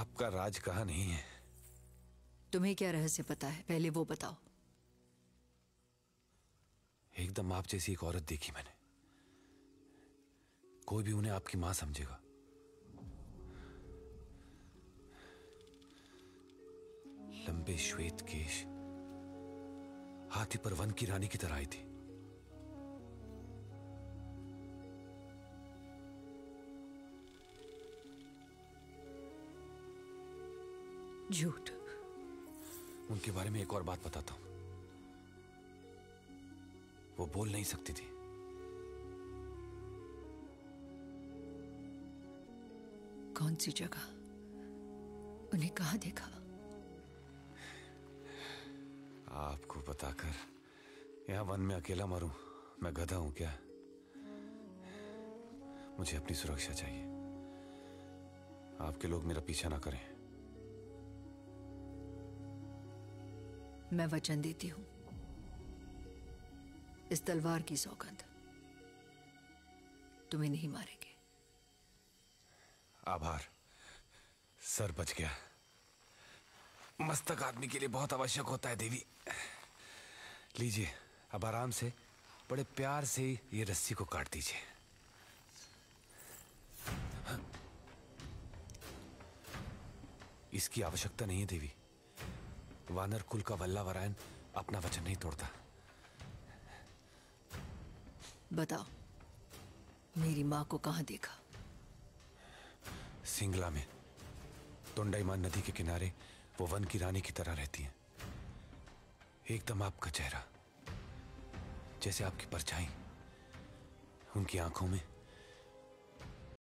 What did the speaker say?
आपका राज कहा नहीं है? तुम्हें क्या रहस्य पता है? पहले वो बताओ। एकदम आप जैसी एक औरत देखी मैंने। कोई भी उन्हें आपकी माँ समझेगा। लंबे श्वेत केश। हाथी पर वन की रानी की तरह आई थी। झूठ। उनके बारे में एक और बात बताता हूँ। वो बोल नहीं सकती थी। कौन सी जगह? उन्हें कहा देखा? आपको बताकर यहाँ वन में अकेला मरूं मैं गधा हूँ क्या? मुझे अपनी सुरक्षा चाहिए। आपके लोग मेरा पीछा ना करें। मैं वचन देती हूँ। इस तलवार की सौगंध तुम्हें नहीं मारेंगे। आभार। सर बच गया। मस्तक आदमी के लिए बहुत आवश्यक होता है, देवी। लीजिए, अब आराम से, बड़े प्यार से ये रस्सी को काट दीजिए। इसकी आवश्यकता नहीं है, देवी। वानर कुल का वल्लावरायन अपना वचन नहीं तोड़ता। बताओ मेरी माँ को कहाँ देखा? सिंगला में तोंडाईमान नदी के किनारे वो वन की रानी की तरह रहती हैं। एकदम आपका चेहरा जैसे आपकी परछाई उनकी आँखों में